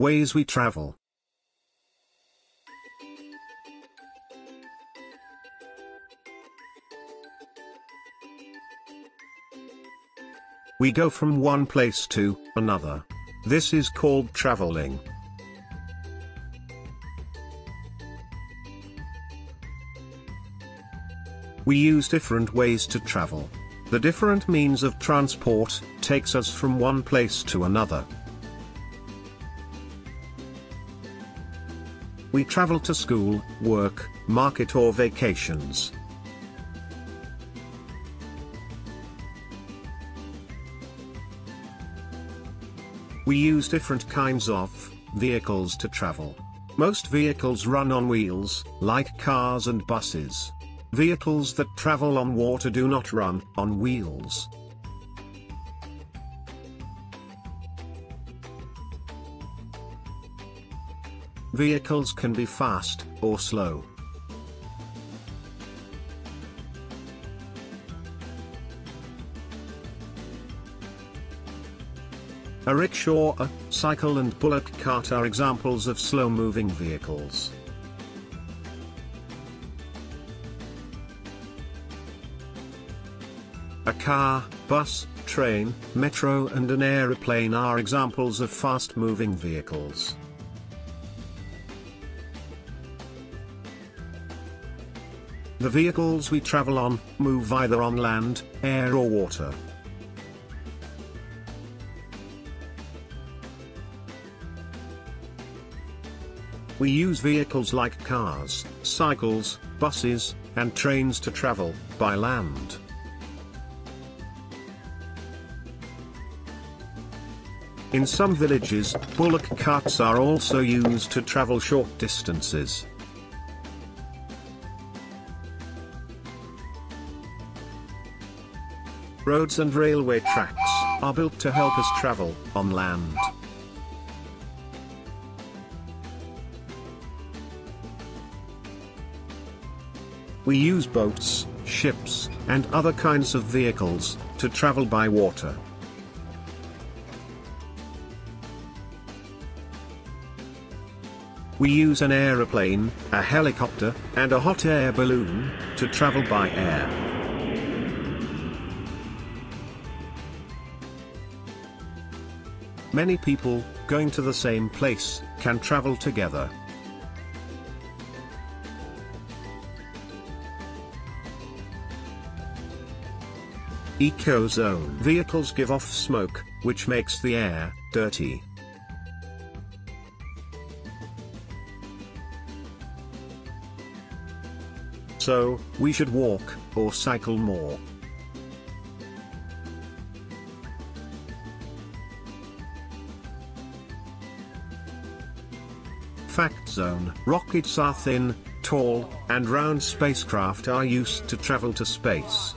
Ways we travel. We go from one place to another. This is called traveling. We use different ways to travel. The different means of transport takes us from one place to another. We travel to school, work, market or vacations. We use different kinds of vehicles to travel. Most vehicles run on wheels, like cars and buses. Vehicles that travel on water do not run on wheels. Vehicles can be fast or slow. A rickshaw, a cycle and bullock cart are examples of slow-moving vehicles. A car, bus, train, metro and an aeroplane are examples of fast-moving vehicles. The vehicles we travel on, move either on land, air or water. We use vehicles like cars, cycles, buses, and trains to travel, by land. In some villages, bullock carts are also used to travel short distances. Roads and railway tracks are built to help us travel on land. We use boats, ships, and other kinds of vehicles to travel by water. We use an aeroplane, a helicopter, and a hot air balloon to travel by air. Many people, going to the same place, can travel together. Ecozone vehicles give off smoke, which makes the air dirty. So, we should walk, or cycle more. Fact Zone Rockets are thin, tall, and round spacecraft are used to travel to space.